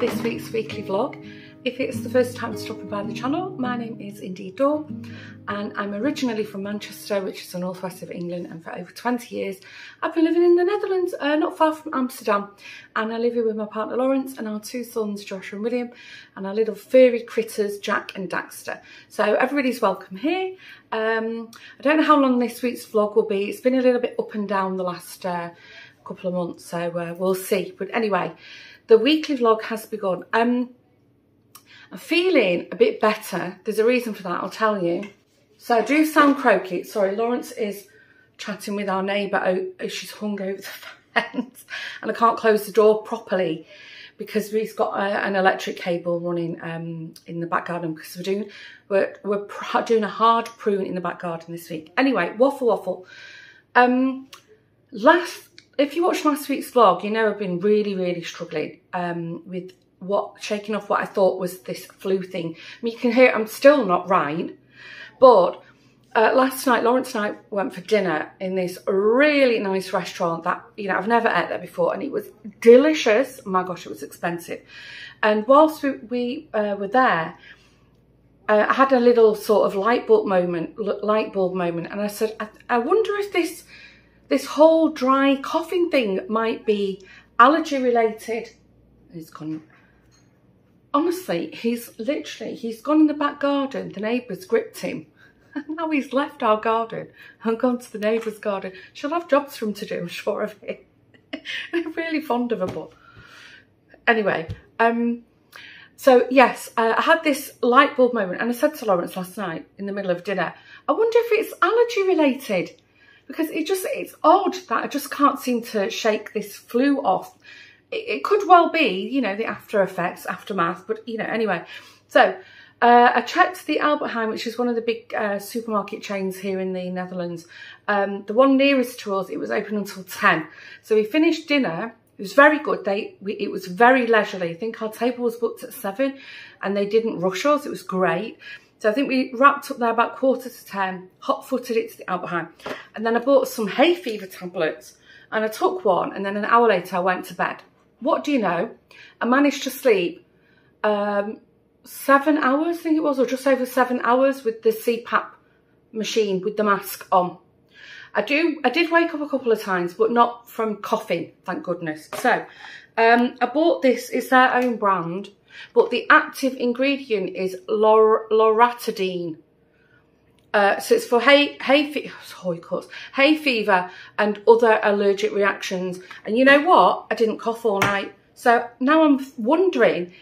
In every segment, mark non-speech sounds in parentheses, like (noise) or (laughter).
this week's weekly vlog. If it's the first time stopping by the channel, my name is Indeed Dawn and I'm originally from Manchester, which is the northwest of England, and for over 20 years I've been living in the Netherlands, uh, not far from Amsterdam. And I live here with my partner Lawrence and our two sons, Joshua and William, and our little furry critters, Jack and Daxter. So everybody's welcome here. Um, I don't know how long this week's vlog will be. It's been a little bit up and down the last uh, couple of months, so uh, we'll see. But anyway, the weekly vlog has begun. Um, I'm feeling a bit better. There's a reason for that, I'll tell you. So I do sound croaky. Sorry, Lawrence is chatting with our neighbour. Oh, she's hung over the (laughs) fence and I can't close the door properly because we've got a, an electric cable running um, in the back garden because we're doing we're, we're doing a hard prune in the back garden this week. Anyway, waffle waffle. Um, last if you watched last week's vlog, you know I've been really, really struggling um, with what shaking off what I thought was this flu thing. I mean, you can hear I'm still not right, but uh, last night, Lawrence and I went for dinner in this really nice restaurant that, you know, I've never ate there before and it was delicious. Oh my gosh, it was expensive. And whilst we, we uh, were there, uh, I had a little sort of light bulb moment, light bulb moment. And I said, I, I wonder if this, this whole dry coughing thing might be allergy related. He's gone. Honestly, he's literally, he's gone in the back garden. The neighbours gripped him. (laughs) Now he's left our garden and gone to the neighbour's garden. She'll have jobs for him to do, I'm sure of it. (laughs) I'm really fond of her, but anyway, um, so yes, uh, I had this light bulb moment and I said to Lawrence last night in the middle of dinner, I wonder if it's allergy related because it just, it's odd that I just can't seem to shake this flu off. It, it could well be, you know, the after effects, aftermath, but you know, anyway. So uh, I checked the Albert Heijn, which is one of the big uh, supermarket chains here in the Netherlands. Um, the one nearest to us, it was open until 10. So we finished dinner. It was very good. They, we, It was very leisurely. I think our table was booked at 7 and they didn't rush us. It was great. So I think we wrapped up there about quarter to 10, hot-footed it to the Heijn. And then I bought some hay fever tablets and I took one and then an hour later I went to bed. What do you know? I managed to sleep um, seven hours, I think it was, or just over seven hours with the CPAP machine with the mask on. I do, I did wake up a couple of times, but not from coughing, thank goodness. So, um, I bought this, it's their own brand. But the active ingredient is lor loratadine. Uh, so it's for hay, hay, fe (sighs) oh, hay fever and other allergic reactions. And you know what? I didn't cough all night. So now I'm wondering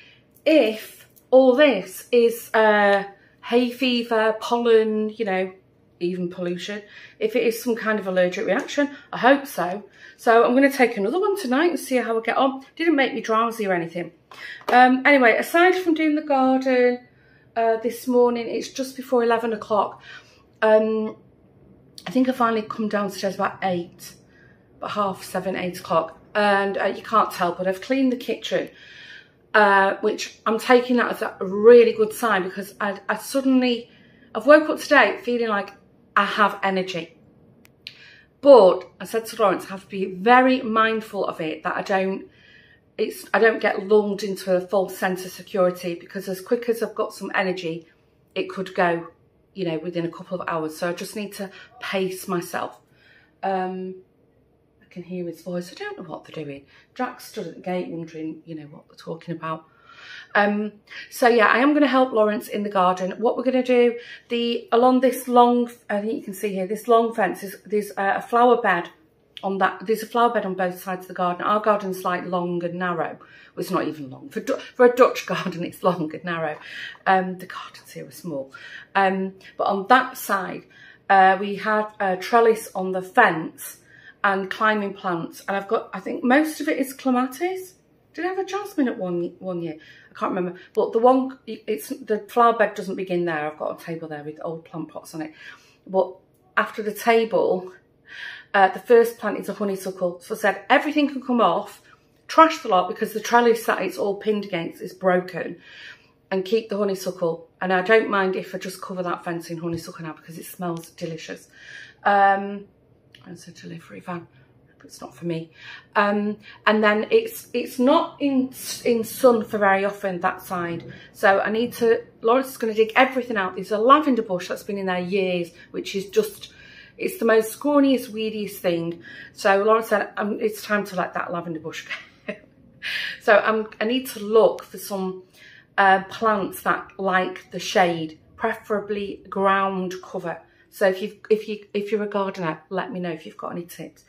if all this is uh, hay fever, pollen, you know, even pollution. If it is some kind of allergic reaction, I hope so. So I'm going to take another one tonight and see how I get on. Didn't make me drowsy or anything. Um, anyway, aside from doing the garden uh, this morning, it's just before 11 o'clock. Um, I think I finally come downstairs about 8, about half 7, 8 o'clock. And uh, you can't tell, but I've cleaned the kitchen. Uh, which I'm taking that as a really good sign because I, I suddenly, I've woke up today feeling like I have energy. But I said to Lawrence, I have to be very mindful of it, that I don't, it's, I don't get lulled into a false sense of security because as quick as I've got some energy, it could go, you know, within a couple of hours. So I just need to pace myself. Um, I can hear his voice. I don't know what they're doing. Jack stood at the gate wondering, you know, what they're talking about. Um, so yeah, I am going to help Lawrence in the garden. What we're going to do, the along this long, I think you can see here, this long fence, is there's a flower bed on that. There's a flower bed on both sides of the garden. Our garden's like long and narrow. Well, it's not even long. For, for a Dutch (laughs) garden, it's long and narrow. Um, the gardens here are small. Um, but on that side, uh, we have a trellis on the fence and climbing plants. And I've got, I think most of it is clematis. Did I have a jasmine at one one year? I can't remember. But the one, it's the flower bed doesn't begin there. I've got a table there with old plant pots on it. But after the table, uh, the first plant is a honeysuckle. So I said, everything can come off, trash the lot because the trellis that it's all pinned against is broken and keep the honeysuckle. And I don't mind if I just cover that fence in honeysuckle now because it smells delicious. Um, it's a delivery van. it's not for me. Um, and then it's it's not in in sun for very often that side. So I need to, Lawrence is going to dig everything out. There's a lavender bush that's been in there years, which is just, it's the most scrawniest, weediest thing. So Lawrence said, um, it's time to let that lavender bush go. (laughs) so I'm, I need to look for some uh, plants that like the shade, preferably ground cover. So if you if you if you're a gardener, let me know if you've got any tips.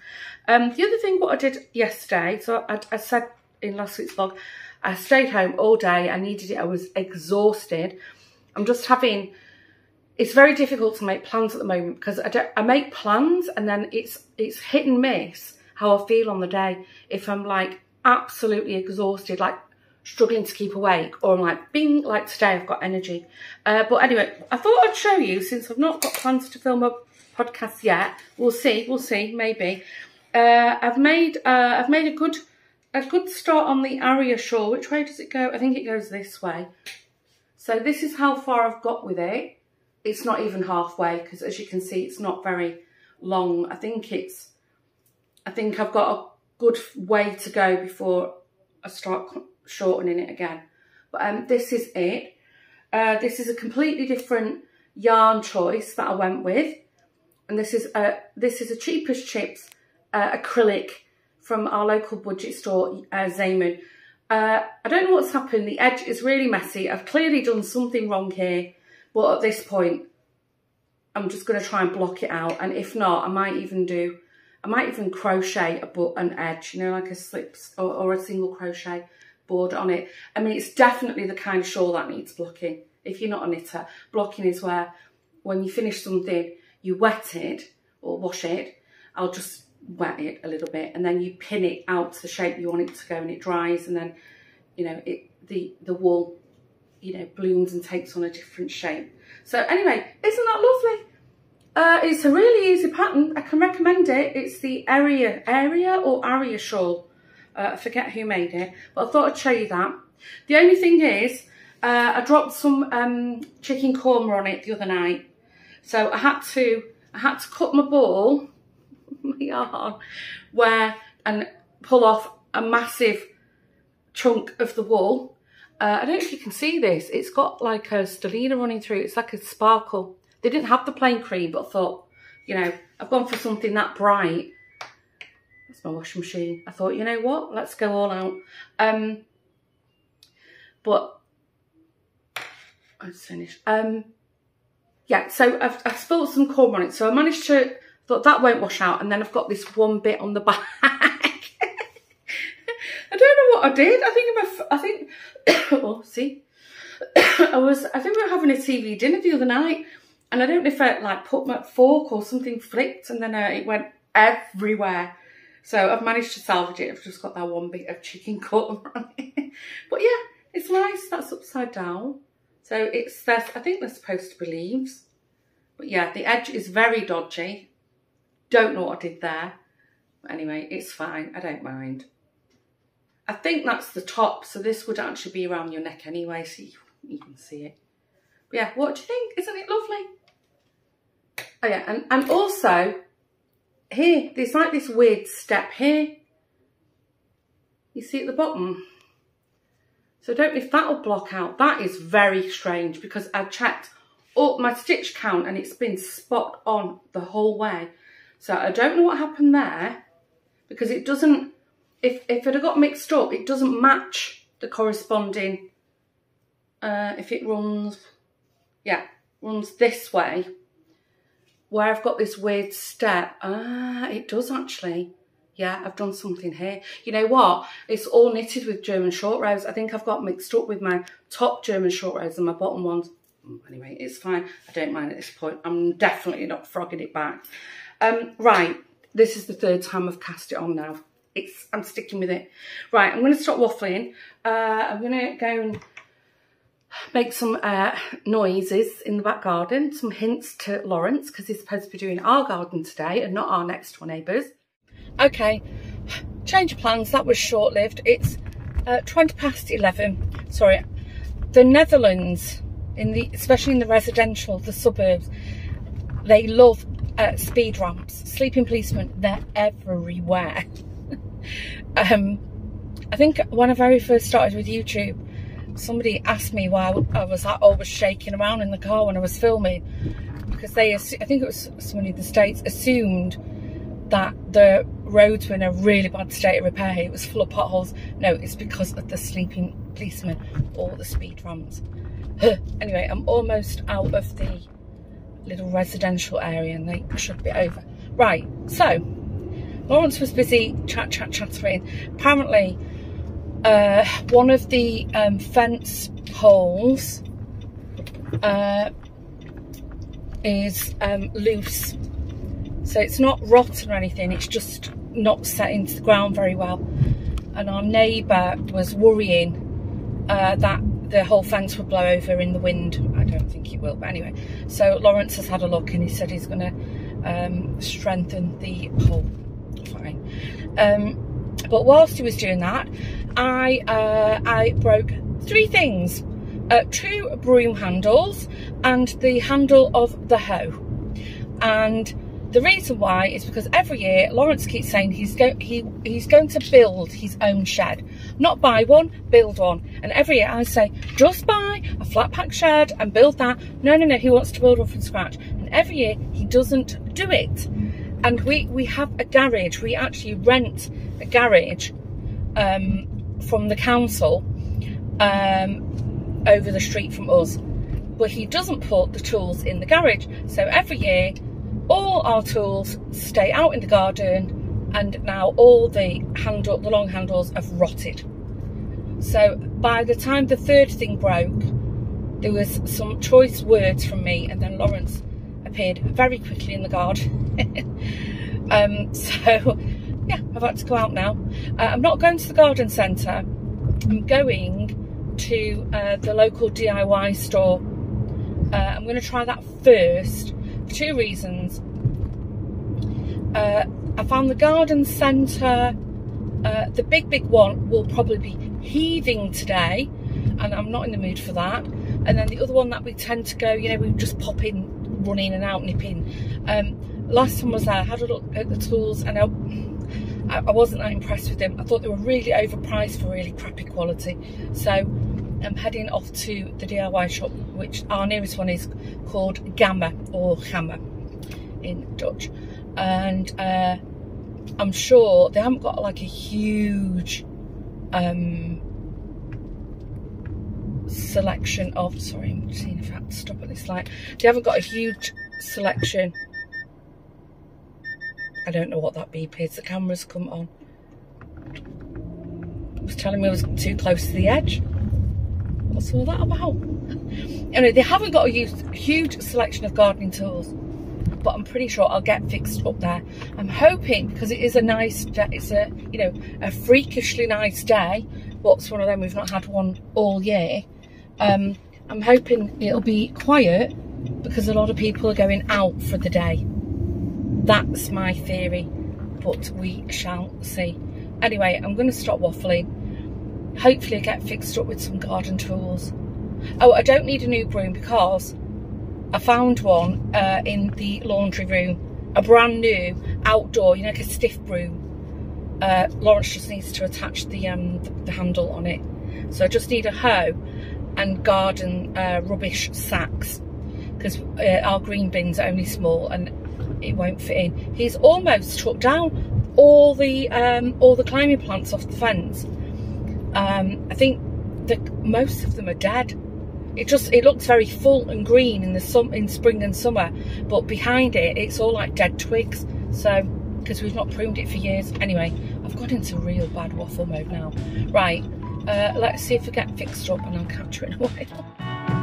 Um, the other thing, what I did yesterday, so I, I said in last week's vlog, I stayed home all day. I needed it. I was exhausted. I'm just having. It's very difficult to make plans at the moment because I, I make plans and then it's it's hit and miss how I feel on the day. If I'm like absolutely exhausted, like struggling to keep awake or I'm like being like today I've got energy. Uh, but anyway I thought I'd show you since I've not got plans to film a podcast yet. We'll see we'll see maybe. Uh, I've made uh, I've made a good a good start on the Aria shawl. Which way does it go? I think it goes this way. So this is how far I've got with it it's not even halfway because as you can see it's not very long I think it's I think I've got a good way to go before I start shortening it again. But um, this is it. Uh, this is a completely different yarn choice that I went with. And this is a, this is a cheapest Chips uh, acrylic from our local budget store, uh. Uh, I don't know what's happened. The edge is really messy. I've clearly done something wrong here. But at this point, I'm just going to try and block it out. And if not, I might even do, I might even crochet a but an edge, you know, like a slips or, or a single crochet board on it. I mean, it's definitely the kind of shawl that needs blocking. If you're not a knitter, blocking is where when you finish something, you wet it or wash it. I'll just wet it a little bit and then you pin it out to the shape you want it to go and it dries and then, you know, it the, the wool, you know, blooms and takes on a different shape. So anyway, isn't that lovely? Uh, it's a really easy pattern. I can recommend it. It's the Area, Area or Aria shawl. Uh, I forget who made it, but I thought I'd show you that. The only thing is, uh, I dropped some um, chicken korma on it the other night. So I had to, I had to cut my ball, (laughs) my yarn, where, and pull off a massive chunk of the wool. Uh, I don't know if you can see this. It's got like a stellina running through. It's like a sparkle. They didn't have the plain cream, but I thought, you know, I've gone for something that bright. That's my washing machine. I thought, you know what? Let's go all out. Um, but let's finish. Um, yeah, so I've, I've spilled some corn on it. So I managed to, thought that won't wash out. And then I've got this one bit on the (laughs) back. I did. I think I think, (coughs) oh, see, (coughs) I was, I think we were having a TV dinner the other night. And I don't know if I like put my fork or something flicked and then uh, it went everywhere. So I've managed to salvage it. I've just got that one bit of chicken (laughs) cut. But yeah, it's nice. That's upside down. So it's, I think they're supposed to be leaves. But yeah, the edge is very dodgy. Don't know what I did there. Anyway, it's fine. I don't mind. I think that's the top. So this would actually be around your neck anyway. So you, you can see it. But yeah, what do you think? Isn't it lovely? Oh yeah, and, and also here, there's like this weird step here. You see at the bottom? So I don't know if that'll block out. That is very strange because I checked up my stitch count and it's been spot on the whole way. So I don't know what happened there because it doesn't, if, if it had got mixed up, it doesn't match the corresponding, uh, if it runs, yeah, runs this way, where I've got this weird step. Ah, it does actually. Yeah, I've done something here. You know what? It's all knitted with German short rows. I think I've got mixed up with my top German short rows and my bottom ones. Mm, anyway, it's fine. I don't mind at this point. I'm definitely not frogging it back. Um, right, this is the third time I've cast it on now. It's I'm sticking with it. Right, I'm going to stop waffling. Uh, I'm going to go and make some uh, noises in the back garden, some hints to Lawrence because he's supposed to be doing our garden today and not our next door neighbours. Okay, change of plans, that was short-lived. It's uh, 20 past 11, sorry. The Netherlands, in the especially in the residential, the suburbs, they love uh, speed ramps, sleeping policemen, they're everywhere. Um, I think when I very first started with YouTube, somebody asked me why I was always shaking around in the car when I was filming because they, I think it was somebody in the States, assumed that the roads were in a really bad state of repair. It was full of potholes. No, it's because of the sleeping policemen or the speed ramps. anyway, I'm almost out of the little residential area and they should be over. Right, so Lawrence was busy chat, chat, chattering. Apparently, uh, one of the um, fence holes uh, is um, loose. So it's not rotten or anything, it's just not set into the ground very well. And our neighbour was worrying uh, that the whole fence would blow over in the wind. I don't think it will, but anyway. So Lawrence has had a look and he said he's going to um, strengthen the hole. Fine. Um, but whilst he was doing that, I uh, I broke three things. Uh, two broom handles and the handle of the hoe. And the reason why is because every year Lawrence keeps saying he's he he's going to build his own shed, not buy one, build one. And every year I say just buy a flat pack shed and build that. No, no, no. He wants to build one from scratch, and every year he doesn't do it. And we we have a garage. We actually rent a garage um, from the council um, over the street from us, but he doesn't put the tools in the garage. So every year all our tools stay out in the garden and now all the handle, the long handles have rotted. So by the time the third thing broke, there was some choice words from me and then Lawrence appeared very quickly in the garden. (laughs) um, so (laughs) yeah, I've had to go out now. Uh, I'm not going to the garden centre. I'm going to uh, the local DIY store. Uh, I'm going to try that first for two reasons. Uh, I found the garden centre, uh, the big, big one will probably be heaving today, and I'm not in the mood for that. And then the other one that we tend to go, you know, we just pop in, run in and out, nipping. Um, last time I was there, I had a look at the tools, and I, I wasn't that impressed with them. I thought they were really overpriced for really crappy quality. So I'm heading off to the DIY shop, which our nearest one is called Gamma or Hammer in Dutch. And uh, I'm sure they haven't got like a huge um, selection of, sorry, I'm seeing if I have to stop at this light. They haven't got a huge selection. I don't know what that beep is. The camera's come on. It was telling me I was too close to the edge. What's all that about? Anyway, they haven't got a huge selection of gardening tools, but I'm pretty sure I'll get fixed up there. I'm hoping, because it is a nice day, it's a, you know, a freakishly nice day, What's one of them, we've not had one all year. Um, I'm hoping it'll be quiet because a lot of people are going out for the day. That's my theory, but we shall see. Anyway, I'm going to stop waffling hopefully I get fixed up with some garden tools. Oh, I don't need a new broom because I found one uh, in the laundry room, a brand new outdoor, you know, like a stiff broom. Uh, Lawrence just needs to attach the, um, the, the, handle on it. So I just need a hoe and garden uh, rubbish sacks because uh, our green bins are only small and it won't fit in. He's almost took down all the um, all the climbing plants off the fence um, I think that most of them are dead. It just it looks very full and green in the sum in spring and summer, but behind it it's all like dead twigs. So because we've not pruned it for years. Anyway, I've got into real bad waffle mode now. Right, uh, let's see if we get fixed up and I'll catch you in a (laughs) while.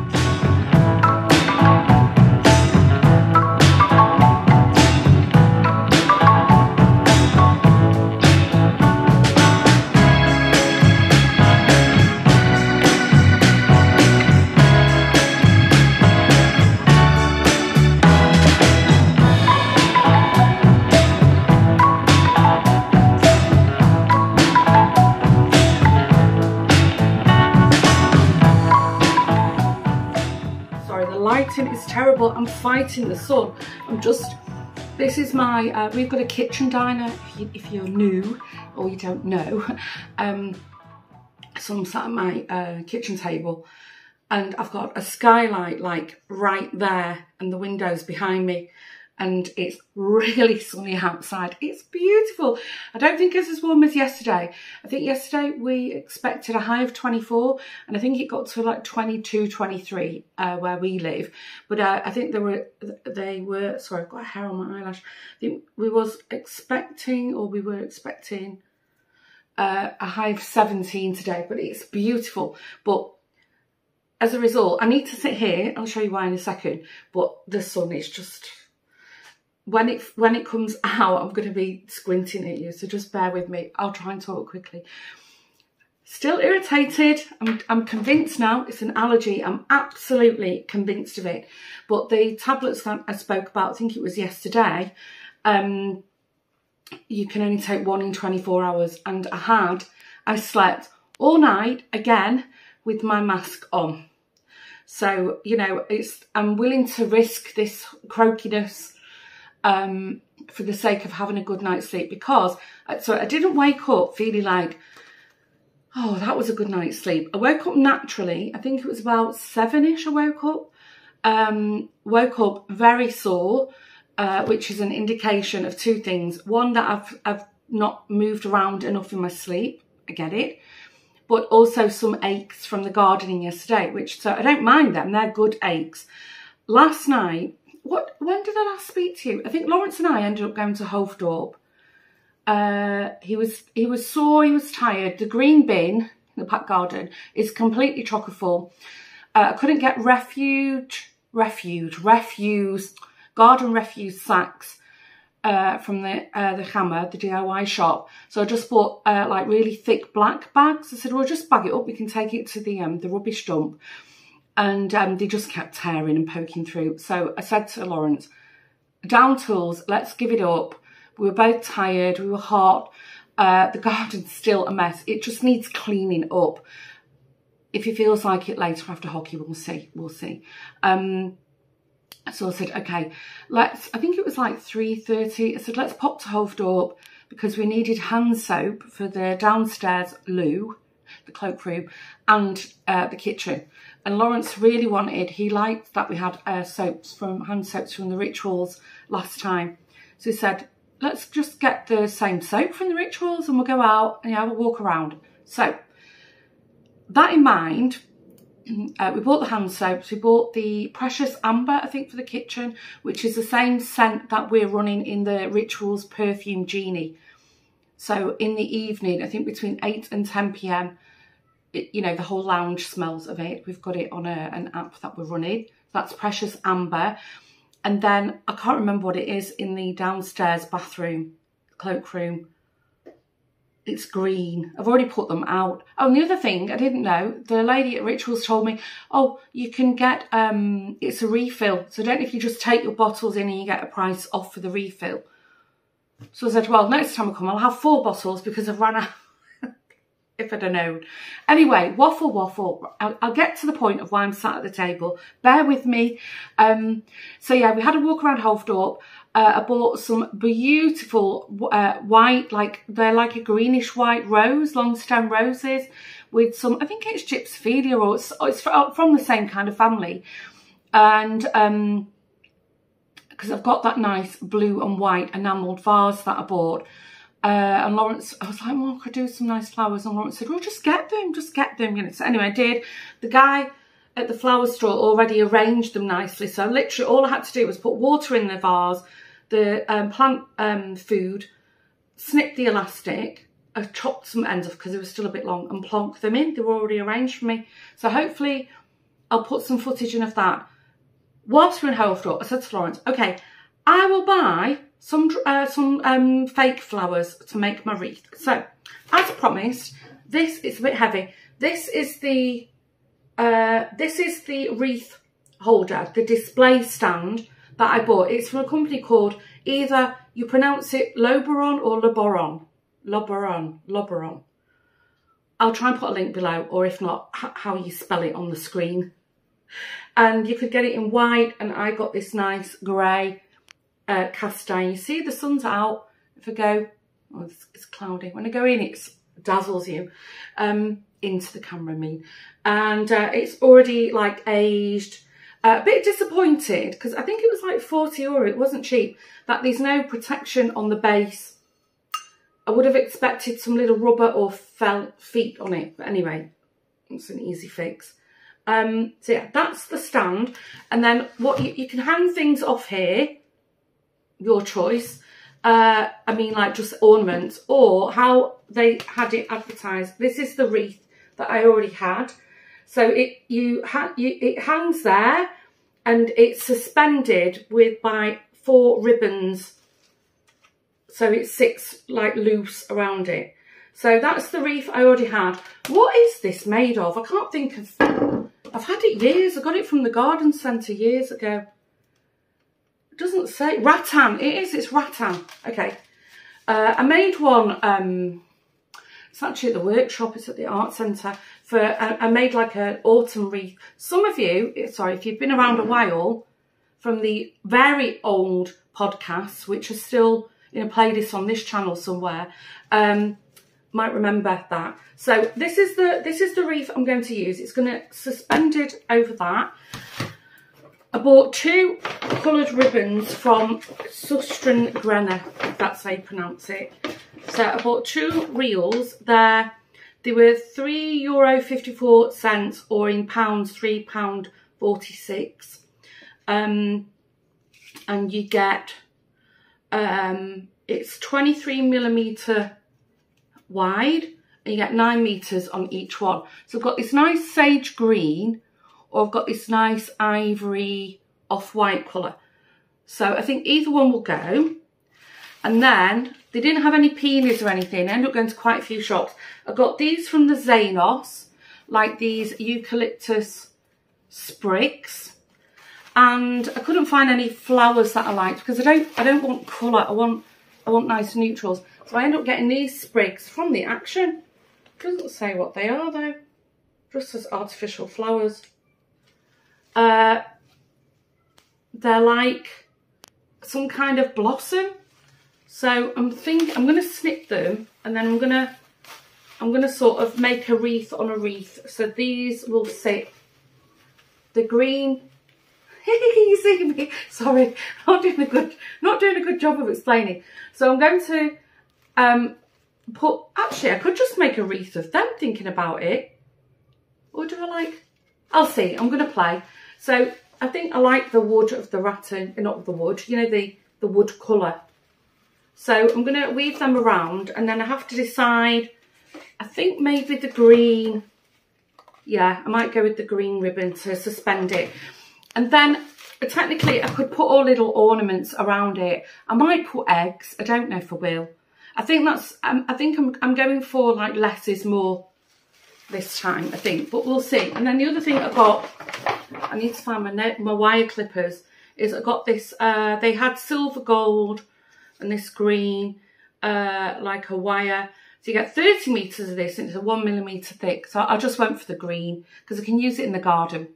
Lighting is terrible. I'm fighting the sun. I'm just This is my, uh, we've got a kitchen diner, if, you, are new or you don't know. (laughs) Um, so I'm sat at my uh, kitchen table and I've got a skylight like right there and the windows behind me and it's really (laughs) sunny outside. It's beautiful. I don't think it's as warm as yesterday. I think yesterday we expected a high of 24 and I think it got to like 22, 23 uh, where we live. But uh, I think they were, they were, sorry, I've got hair on my eyelash. I think we was expecting or we were expecting uh, a high of 17 today, but it's beautiful. But as a result, I need to sit here. I'll show you why in a second. But the sun is just when it when it comes out, I'm going to be squinting at you, so just bear with me. I'll try and talk quickly. Still irritated. I'm, I'm convinced now it's an allergy. I'm absolutely convinced of it. But the tablets that I spoke about, I think it was yesterday, um, you can only take one in 24 hours. And I had, I slept all night again with my mask on. So, you know, it's I'm willing to risk this croakiness um, for the sake of having a good night's sleep because so I didn't wake up feeling like oh that was a good night's sleep. I woke up naturally. I think it was about seven-ish I woke up. Um, woke up very sore uh, which is an indication of two things. One that I've, I've not moved around enough in my sleep. I get it. But also some aches from the gardening yesterday which so I don't mind them. They're good aches. Last night what when did I last speak to you? I think Lawrence and I ended up going to Hoofddorp. Uh, he was he was sore, he was tired. The green bin, in the back garden, is completely chocker full. Uh, I couldn't get refuge, refuge, refuse, garden refuse sacks uh, from the uh, the Hammer, the DIY shop. So I just bought uh, like really thick black bags. I said, well, just bag it up. We can take it to the um, the rubbish dump and um, they just kept tearing and poking through. So I said to Lawrence, down tools, let's give it up. We were both tired, we were hot. Uh, the (laughs) garden's still a mess. It just needs cleaning up. If he feels like it later after hockey, we'll see, we'll see. Um, so I said, okay, let's, I think it was like 3.30. I said, let's pop to Hoofddorp because we needed hand soap for the downstairs loo, the cloakroom, and uh, the kitchen. And Lawrence really wanted, he liked that we had uh, soaps from, hand soaps from the Rituals last time. So he said, let's just get the same soap from the Rituals and we'll go out and yeah, we'll walk around. So that in mind, (clears throat) uh, we bought the hand soaps, we bought the Precious Amber, I think, for the kitchen, which is the same scent that we're running in the Rituals Perfume Genie. So in the evening, I think between 8 and 10 p.m., it, you know, the whole lounge smells of it. We've got it on a, an app that we're running. That's Precious Amber. And then I can't remember what it is in the downstairs bathroom, cloakroom. It's green. I've already put them out. Oh, and the other thing I didn't know, the lady at Rituals told me, oh, you can get, um, it's a refill. So I don't know if you just take your bottles in and you get a price off for the refill. So I said, well, next time I come, I'll have four bottles because I've run out if I'd have known. Anyway, waffle waffle. I'll, I'll, get to the point of why I'm sat at the table. Bear with me. Um, so yeah, we had a walk around Hoofddorp. Uh, I bought some beautiful uh, white, like they're like a greenish white rose, long stem roses with some, I think it's Gypsophilia or it's, it's from the same kind of family. And um, because I've got that nice blue and white enamelled vase that I bought. Uh, and Lawrence, I was like, well, I could do some nice flowers. And Lawrence said, well, just get them, just get them. You know, so anyway, I did. The guy at the flower store already arranged them nicely. So literally all I had to do was put water in the vase, the um, plant um, food, snip the elastic, I chopped some ends off because they were still a bit long and plonk them in. They were already arranged for me. So hopefully I'll put some footage in of that. Whilst we're in Hoofddorp, I said to Lawrence, okay, I will buy some uh, some um, fake flowers to make my wreath. So, as promised, this is a bit heavy. This is the uh, this is the wreath holder, the display stand that I bought. It's from a company called either you pronounce it Loberon or Loboron. Loberon, Loberon. I'll try and put a link below, or if not, how you spell it on the screen. And you could get it in white, and I got this nice grey uh, cast iron. You see the sun's out. If I go, oh, it's, it's cloudy. When I go in, it dazzles you um, into the camera, I mean. And uh, it's already like aged. Uh, a bit disappointed because I think it was like 40 euro. It wasn't cheap. That there's no protection on the base. I would have expected some little rubber or felt feet on it. But anyway, it's an easy fix. Um, so yeah, that's the stand. And then what you, you can hang things off here, your choice. Uh, I mean like just ornaments or how they had it advertised. This is the wreath that I already had. So it you, ha you it hangs there and it's suspended with by four ribbons. So it sits like loose around it. So that's the wreath I already had. What is this made of? I can't think of... I've had it years. I got it from the garden centre years ago. Doesn't say... Rattan. It is. It's rattan. Okay. Uh, I made one... Um, it's actually at the workshop. It's at the art centre. For I, I made like an autumn wreath. Some of you, sorry, if you've been around a while, from the very old podcasts, which are still in a playlist on this channel somewhere, um, might remember that. So this is the this is the wreath I'm going to use. It's going to suspended over that. I bought two coloured ribbons from Søstrene Grene, if that's how you pronounce it. So I bought two reels. There, they were three euro fifty four cents, or in pounds, three pound forty six. Um, and you get um, it's twenty three millimeter wide and you get nine meters on each one. So I've got this nice sage green or I've got this nice ivory off-white colour. So I think either one will go. And then they didn't have any peonies or anything. I ended up going to quite a few shops. I got these from the Xenos, like these eucalyptus sprigs. And I couldn't find any flowers that I liked because I don't I don't want colour. I want I want nice neutrals. So I end up getting these sprigs from the Action. Doesn't say what they are though. Just as artificial flowers. Uh, they're like some kind of blossom. So I'm think I'm gonna snip them and then I'm gonna I'm gonna sort of make a wreath on a wreath. So these will sit the green (laughs) you see me sorry not doing a good not doing a good job of explaining so i'm going to um, put, actually, I could just make a wreath of them thinking about it. Or do I like, I'll see, I'm going to play. So I think I like the wood of the rattan, not the wood, you know, the, the wood colour. So I'm going to weave them around and then I have to decide, I think maybe the green, yeah, I might go with the green ribbon to suspend it. And then technically I could put all little ornaments around it. I might put eggs, I don't know if I will. I think that's, um, I think I'm, I'm going for like less is more this time, I think, but we'll see. And then the other thing I got, I need to find my, my wire clippers, is I got this, uh, they had silver gold and this green, uh, like a wire. So you get 30 metres of this and it's a one millimetre thick. So I just went for the green because I can use it in the garden.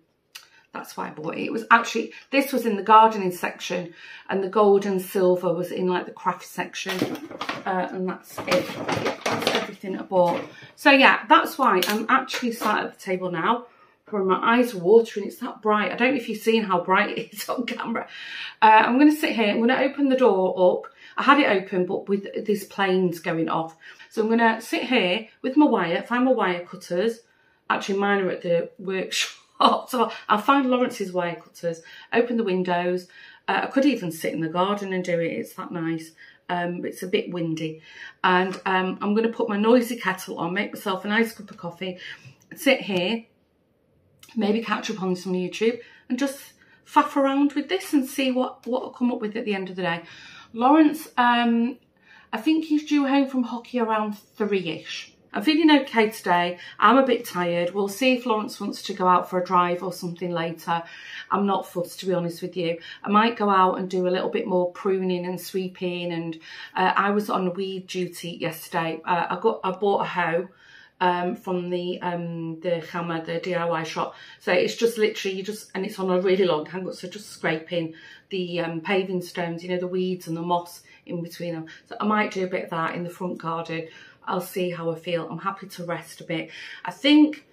That's why I bought it. It was actually, this was in the gardening section and the gold and silver was in like the craft section. Uh, and that's it. That's everything I bought. So yeah, that's why I'm actually sat at the table now. My eyes watering. It's that bright. I don't know if you've seen how bright (laughs) it is on camera. Uh, I'm going to sit here. I'm going to open the door up. I had it open, but with these planes going off. So I'm going to sit here with my wire, find my wire cutters. Actually, mine are at the workshop (laughs) So I'll find Lawrence's wire cutters, open the windows. Uh, I could even sit in the garden and do it. It's that nice. Um, it's a bit windy. And um, I'm going to put my noisy kettle on, make myself a nice cup of coffee, sit here, maybe catch up on some YouTube and just faff around with this and see what, what I'll come up with at the end of the day. Lawrence, um, I think he's due home from hockey around three-ish. I'm feeling okay today. I'm a bit tired. We'll see if Lawrence wants to go out for a drive or something later. I'm not fussed, to be honest with you. I might go out and do a little bit more pruning and sweeping. And uh, I was on weed duty yesterday. Uh, I got I bought a hoe um, from the um, the Hammer, the DIY shop. So it's just literally, you just, and it's on a really long hanger, so just scraping the um, paving stones, you know, the weeds and the moss in between them. So I might do a bit of that in the front garden. I'll see how I feel. I'm happy to rest a bit. I think,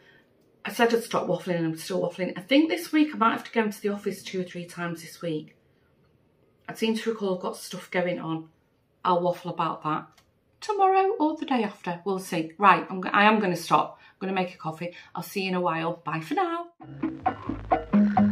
I said I'd stop waffling and I'm still waffling. I think this week I might have to go into the office two or three times this week. I seem to recall I've got stuff going on. I'll waffle about that tomorrow or the day after. We'll see. Right, I'm, I am going to stop. I'm going to make a coffee. I'll see you in a while. Bye for now.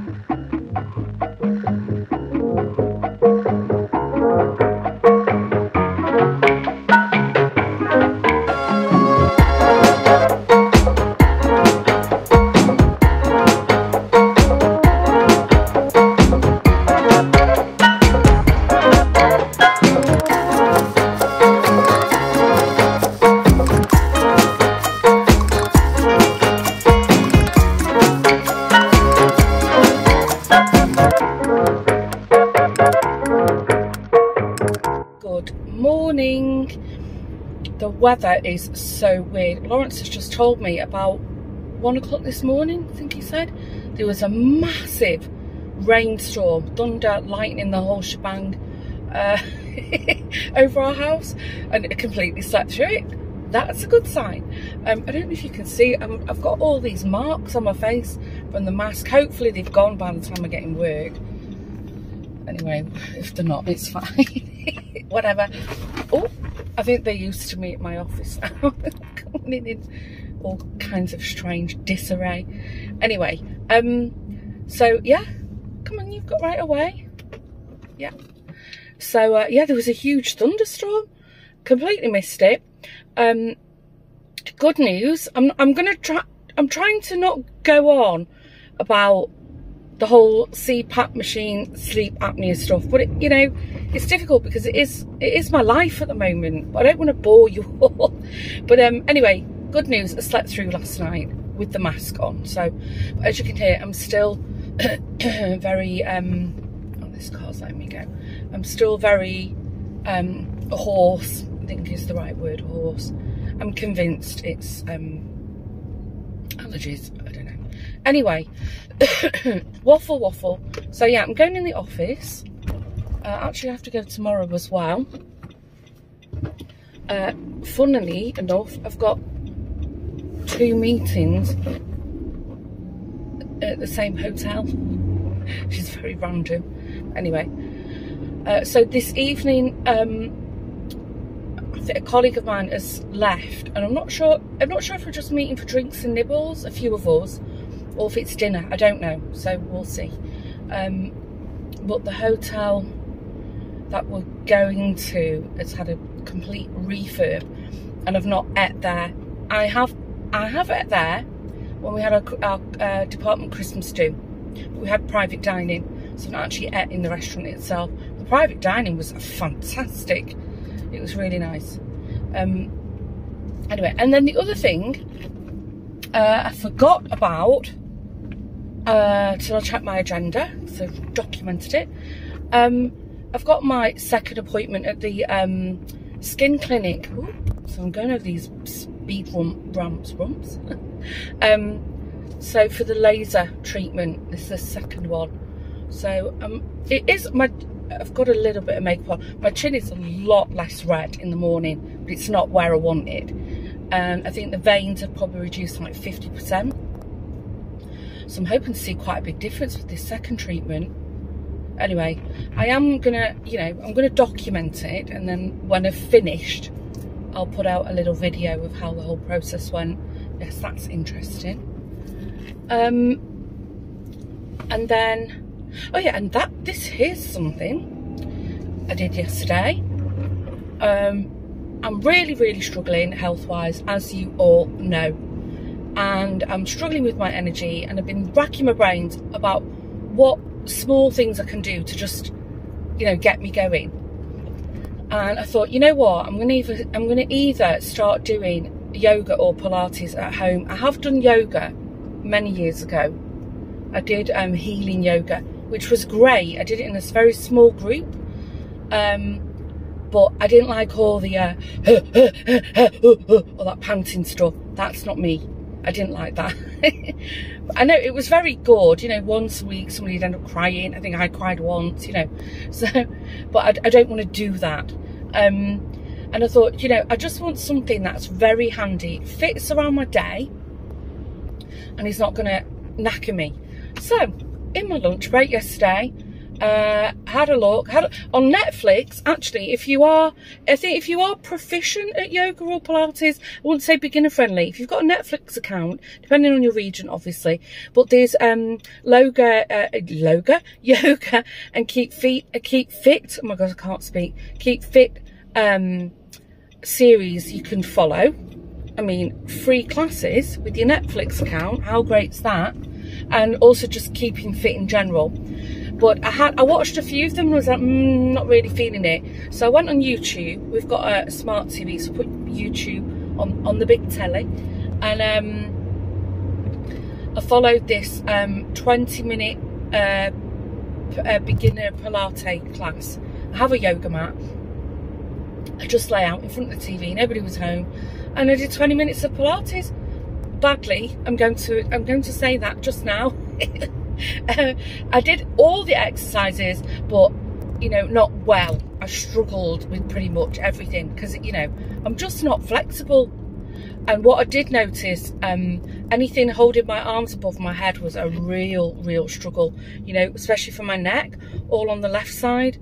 Weather is so weird. Lawrence has just told me about one o'clock this morning, I think he said, there was a massive rainstorm, thunder, lightning, the whole shebang uh, (laughs) over our house and it completely slept through it. That's a good sign. Um, I don't know if you can see, um, I've got all these marks on my face from the mask. Hopefully they've gone by the time I get in work. Anyway, if they're not, it's fine. (laughs) Whatever. Oh, I think they're used to me at my office. Coming (laughs) in all kinds of strange disarray. Anyway, um, so yeah, come on, you've got right away. Yeah. So uh, yeah, there was a huge thunderstorm. Completely missed it. Um, good news. I'm I'm gonna try. I'm trying to not go on about the whole CPAP machine sleep apnea stuff. But, it, you know, it's difficult because it is it is my life at the moment. I don't want to bore you (laughs) all. but um, anyway, good news. I slept through last night with the mask on. So as you can hear, I'm still (coughs) very, um, oh, this car's letting me go. I'm still very um, hoarse, I think is the right word, horse. I'm convinced it's um, allergies. I don't know. Anyway, (coughs) waffle, waffle. So yeah, I'm going in the office. Uh, actually, I have to go tomorrow as well. Uh, funnily enough, I've got two meetings at the same hotel, (laughs) which is very random. Anyway, uh, so this evening, um, a colleague of mine has left, and I'm not sure. I'm not sure if we're just meeting for drinks and nibbles, a few of us, or if it's dinner. I don't know. So we'll see. Um, but the hotel that we're going to has had a complete refurb, and I've not ate there. I have. I have ate there when we had our, our uh, department Christmas do. We had private dining, so not actually ate in the restaurant itself. The private dining was fantastic. It was really nice. Um, anyway, and then the other thing uh, I forgot about uh, till I checked my agenda, so I've documented it. Um, I've got my second appointment at the um, skin clinic. Ooh, so I'm going over these speed rump, ramps, rumps. (laughs) um, so for the laser treatment, this is the second one. So um, it is my I've got a little bit of makeup on. My chin is a lot less red in the morning, but it's not where I want it. And I think the veins have probably reduced like 50%. So I'm hoping to see quite a big difference with this second treatment. Anyway, I am gonna, you know, I'm gonna document it and then when I've finished, I'll put out a little video of how the whole process went. Yes, that's interesting. Um, and then Oh yeah, and that this here's something I did yesterday. Um, I'm really, really struggling health-wise, as you all know. And I'm struggling with my energy and I've been racking my brains about what small things I can do to just, you know, get me going. And I thought, you know what, I'm gonna either I'm gonna either start doing yoga or Pilates at home. I have done yoga many years ago. I did um, healing yoga which was great. I did it in this very small group. Um, but I didn't like all the uh, (laughs) all that panting stuff. That's not me. I didn't like that. (laughs) I know it was very good, you know, once a week somebody'd end up crying. I think I cried once, you know. (laughs) So, but I, I don't want to do that. Um, and I thought, you know, I just want something that's very handy, fits around my day, and is not going to knacker me. So, in my lunch break yesterday, uh, had a look had on Netflix. Actually, if you are, I think if you are proficient at yoga or Pilates, I wouldn't say beginner friendly. If you've got a Netflix account, depending on your region, obviously, but there's um loga, uh, (laughs) yoga, and keep feet, uh, keep fit. Oh my god, I can't speak. Keep fit um series you can follow. I mean, free classes with your Netflix account. How great's that? And also just keeping fit in general. But I had I watched a few of them and I was like, mm, not really feeling it. So I went on YouTube. We've got a smart TV, so put YouTube on, on the big telly. And um, I followed this um, 20 minute uh, uh, beginner Pilates class. I have a yoga mat. I just lay out in front of the TV, nobody was home. And I did 20 minutes of Pilates. Badly, I'm going to I'm going to say that just now. (laughs) (laughs) I did all the exercises, but you know, not well. I struggled with pretty much everything because, you know, I'm just not flexible. And what I did notice, um, anything holding my arms above my head was a real, real struggle, you know, especially for my neck, all on the left side.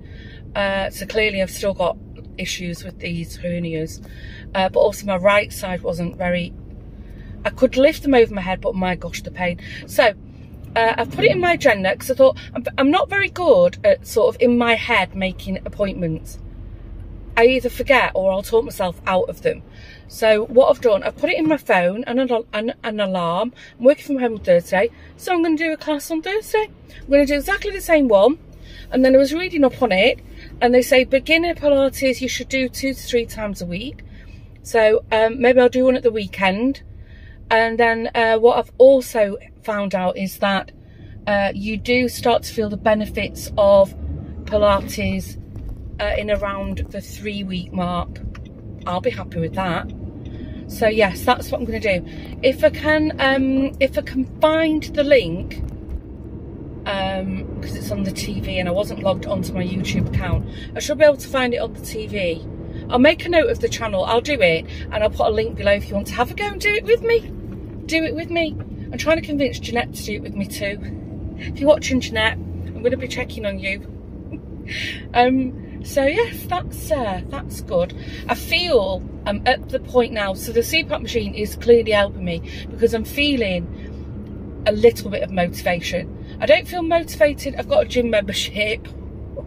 Uh, so clearly I've still got issues with these hernias. Uh, but also my right side wasn't very, I could lift them over my head, but my gosh, the pain. So uh, I've put it in my agenda because I thought I'm, I'm not very good at sort of in my head making appointments. I either forget or I'll talk myself out of them. So what I've done, I've put it in my phone and an, an, an alarm. I'm working from home on Thursday, so I'm going to do a class on Thursday. I'm going to do exactly the same one. And then I was reading up on it, and they say beginner Pilates you should do two to three times a week. So um, maybe I'll do one at the weekend. And then uh, what I've also found out is that uh, you do start to feel the benefits of Pilates uh, in around the three week mark. I'll be happy with that. So yes, that's what I'm going to do. If I can, um, if I can find the link, because um, it's on the TV and I wasn't logged onto my YouTube account, I should be able to find it on the TV. I'll make a note of the channel, I'll do it, and I'll put a link below if you want to have a go and do it with me. Do it with me. I'm trying to convince Jeanette to do it with me too. If you're watching Jeanette, I'm going to be checking on you. (laughs) um, so yes, that's uh, that's good. I feel I'm at the point now, so the CPAP machine is clearly helping me because I'm feeling a little bit of motivation. I don't feel motivated, I've got a gym membership,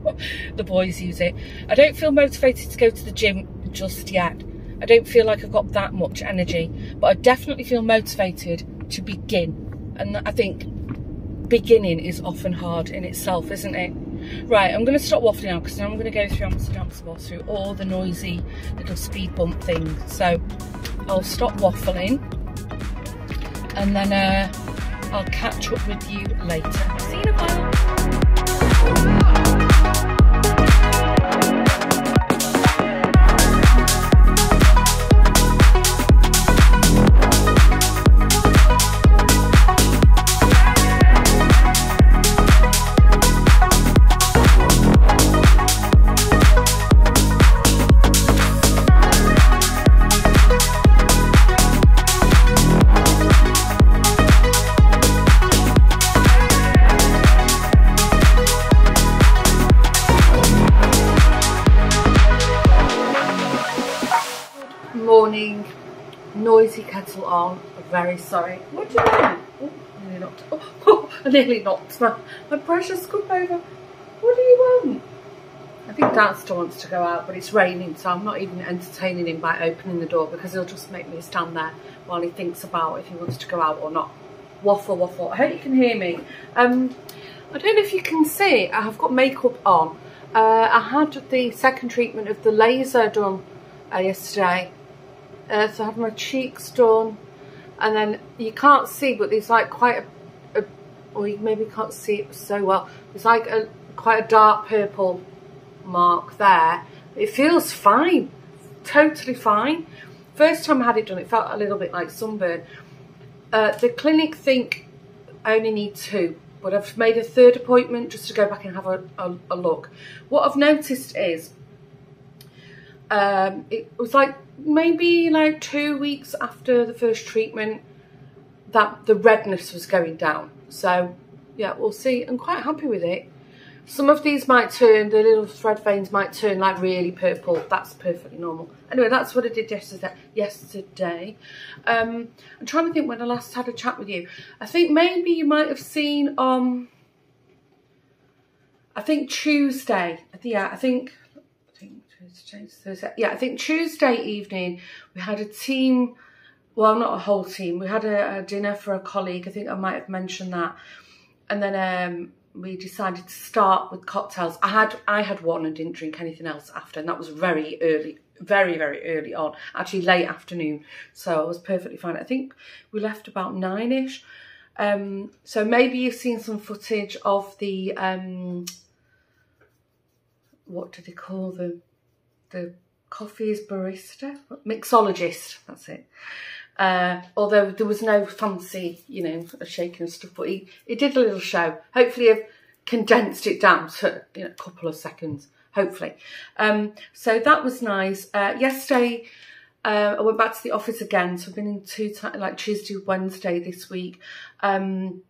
(laughs) the boys use it. I don't feel motivated to go to the gym just yet. I don't feel like I've got that much energy, but I definitely feel motivated to begin. And I think beginning is often hard in itself, isn't it? Right, I'm going to stop waffling now because now I'm going to go through Amsterdam through all the noisy little speed bump things. So I'll stop waffling and then uh, I'll catch up with you later. See you in a while. Kettle on. I'm very sorry. What do you want? Oh, nearly knocked, oh, (laughs) oh, I nearly knocked my, my precious cup over. What do you want? I think Dan still wants to go out, but it's raining, so I'm not even entertaining him by opening the door because he'll just make me stand there while he thinks about if he wants to go out or not. Waffle, waffle. I hope you can hear me. Um, I don't know if you can see, I have got makeup on. Uh, I had the second treatment of the laser done uh, yesterday uh, so I have my cheeks done and then you can't see but there's like quite a, a or you maybe can't see it so well there's like a quite a dark purple mark there It feels fine, totally fine. First time I had it done, it felt a little bit like sunburn. Uh, the clinic think I only need two, but I've made a third appointment just to go back and have a, a, a look. What I've noticed is, um, it was like maybe like two weeks after the first treatment that the redness was going down. So yeah, we'll see. I'm quite happy with it. Some of these might turn, the little thread veins might turn like really purple. That's perfectly normal. Anyway, that's what I did yesterday. Yesterday, um, I'm trying to think when I last had a chat with you. I think maybe you might have seen um, I think Tuesday. Yeah, I think. Tuesday, Thursday. Yeah, I think Tuesday evening we had a team. Well, not a whole team. We had a, a dinner for a colleague. I think I might have mentioned that. And then um, we decided to start with cocktails. I had I had one and didn't drink anything else after, and that was very early, very very early on, actually late afternoon. So I was perfectly fine. I think we left about nine ish. Um, so maybe you've seen some footage of the um, what do they call them? The coffee is barista, mixologist. That's it. Uh, although there was no fancy, you know, shaking and stuff, but he, he did a little show. Hopefully I've condensed it down to you know, a couple of seconds, hopefully. Um, so that was nice. Uh, yesterday, uh, I went back to the office again. So I've been in two times, like Tuesday, Wednesday this week. Um,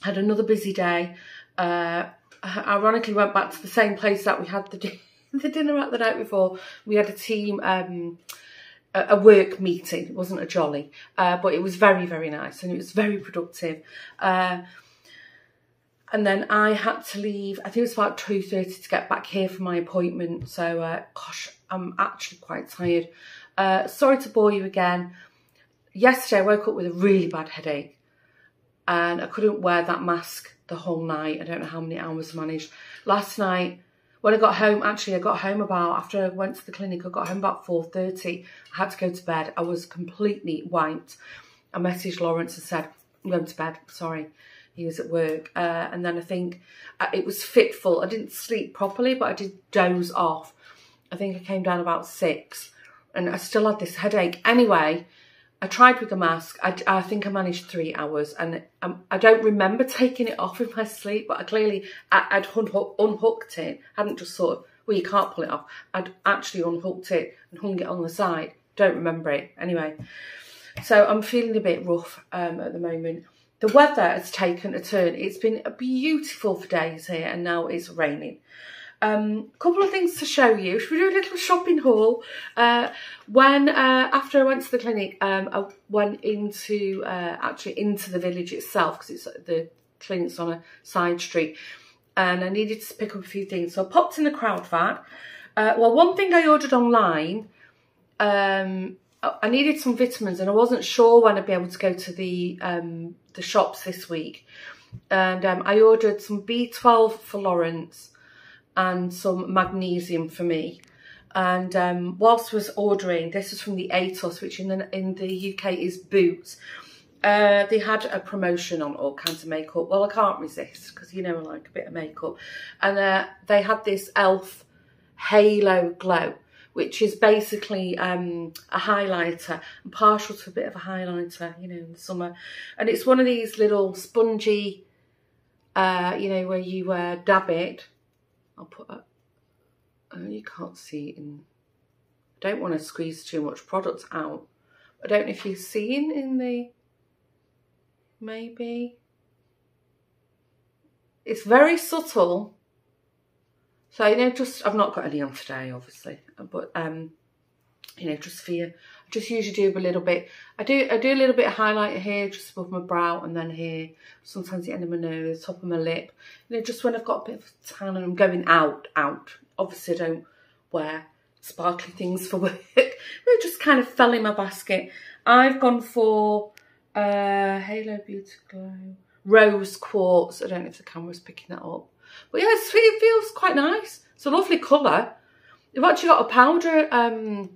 had another busy day. Uh, ironically went back to the same place that we had the, (laughs) the dinner at the night before. We had a team... Um, a work meeting. It wasn't a jolly, uh, but it was very, very nice and it was very productive. Uh, and then I had to leave, I think it was about 2.30 to get back here for my appointment. So, uh, gosh, I'm actually quite tired. Uh, sorry to bore you again. Yesterday I woke up with a really bad headache and I couldn't wear that mask the whole night. I don't know how many hours I managed. Last night when I got home, actually, I got home about, after I went to the clinic, I got home about 4.30. I had to go to bed. I was completely wiped. I messaged Lawrence and said, I'm going to bed, sorry. He was at work. Uh, and then I think uh, it was fitful. I didn't sleep properly, but I did doze off. I think I came down about six and I still had this headache. Anyway, I tried with the mask. I, I think I managed three hours and um, I don't remember (laughs) taking it off in my sleep, but I clearly, I, would unhook, unhooked it. I hadn't just sort of, well, you can't pull it off. I'd actually unhooked it and hung it on the side. Don't remember it. Anyway, so I'm feeling a bit rough um, at the moment. The weather has taken a turn. It's been beautiful for days here and now it's raining. A um, couple of things to show you. Should we do a little shopping haul? Uh, when, uh, after I went to the clinic, um, I went into, uh, actually into the village itself because it's the clinic's on a side street and I needed to pick up a few things. So I popped in the Kruidvat. Uh, well, one thing I ordered online, um, I needed some vitamins and I wasn't sure when I'd be able to go to the um, the shops this week. And um, I ordered some B12 for Lawrence, and some magnesium for me. And um, whilst was ordering, this is from the Etos, which in the, in the UK is Boots. Uh, they had a promotion on all kinds of makeup. Well, I can't resist because, you know, I like a bit of makeup. And uh, they had this e.l.f. Halo Glow, which is basically um, a highlighter. I'm partial to a bit of a highlighter, you know, in the summer. And it's one of these little spongy, uh, you know, where you uh, dab it I'll put a, oh, you can't see in, I don't want to squeeze too much product out. I don't know if you've seen in the, maybe. It's very subtle. So, you know, just, I've not got any on today, obviously, but, um, you know, just for you, just usually do a little bit. I do I do a little bit of highlighter here, just above my brow, and then here. Sometimes the end of my nose, top of my lip. You know, just when I've got a bit of tan and I'm going out, out. Obviously, I don't wear sparkly things for (laughs) work. they just kind of fell in my basket. I've gone for uh, Halo Beauty Glow Rose Quartz. I don't know if the camera's picking that up. But yeah, it feels quite nice. It's a lovely colour. They've actually got a powder um,